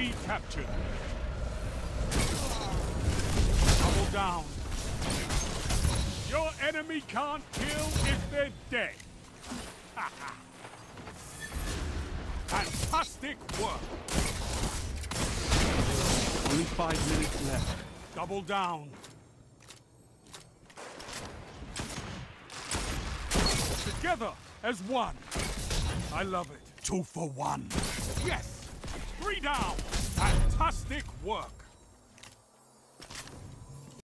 recaptured. Double down. Your enemy can't kill if they're dead. Fantastic work. Only five minutes left. Double down. Together as one. I love it. Two for one. Yes! Work.